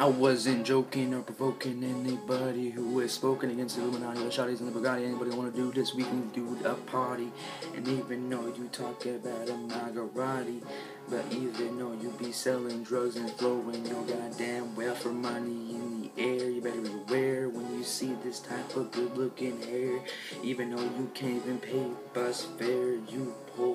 I wasn't joking or provoking anybody who has spoken against the Illuminati, the Shotties, and the Bugatti. Anybody want to do this? We can do a party. And even though you talk about a Maserati, but even though you be selling drugs and throwing your goddamn wealth for money in the air, you better beware when you see this type of good looking hair. Even though you can't even pay bus fare, you poor,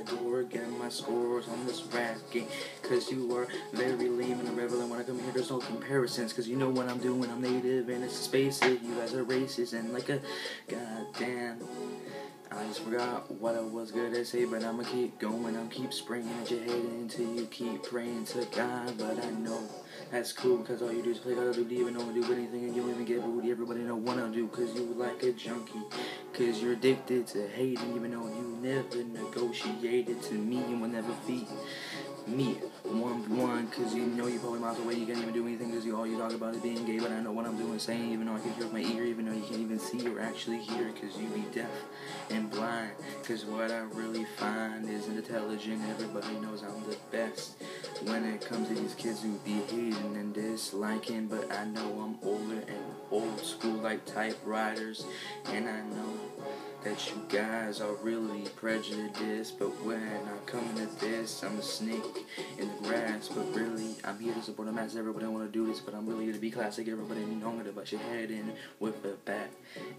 adore getting my scores on this rap game. Cause you are very lame and irrelevant when I come here, there's no comparisons. Cause you know what I'm doing, I'm native and it's space. You guys are racist and like a goddamn. I just forgot what I was gonna say, but I'ma keep going. I'm keep spraying at your head until you keep praying to God. But I know that's cool, cause all you do is play Call of Duty, even don't do anything, and you don't even get booty. Everybody don't wanna do, cause you like a junkie. Cause you're addicted to hating, even though you never negotiated to me and will never feed me one one because you know you probably miles away you can't even do anything because you all you talk about is being gay but I know what I'm doing saying even though I can hear with my ear even though you can't even see or actually hear because you be deaf and blind because what I really find is intelligent everybody knows I'm the best when it comes to these kids who be hating and disliking but I know I'm older and old school like typewriters and I know that you guys are really prejudiced, but when I come into this, I'm a snake in I'm here to support the mass. Everybody want to do this, but I'm really here to be classic. Everybody know me to butt your head in with a bat.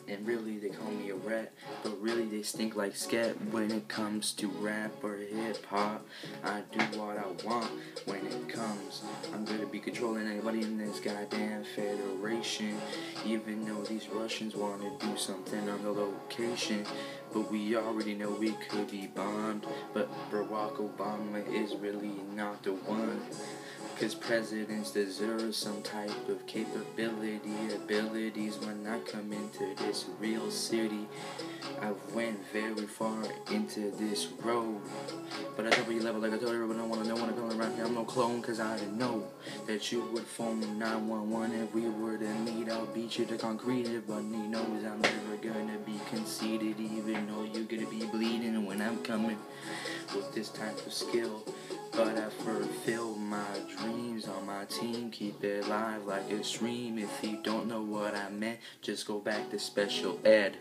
And really, they call me a rat, but really, they stink like scat when it comes to rap or hip hop. I do what I want when it comes. I'm gonna be controlling anybody in this goddamn federation, even though these Russians want to do something on the location. But we already know we could be bombed. But Barack Obama is really not the one. Cause presidents deserve some type of capability, abilities when I come into this real city. I went very far into this road. But I double your level like I told everybody I wanna know when I come around here. I'm no clone cause I know that you would phone 911 if we were to meet. I'll beat you to concrete. Everybody knows I'm never gonna be conceited even though you're gonna be bleeding when I'm coming with this type of skill. But I fulfill my team, keep it live like a stream. If you don't know what I meant, just go back to special ed.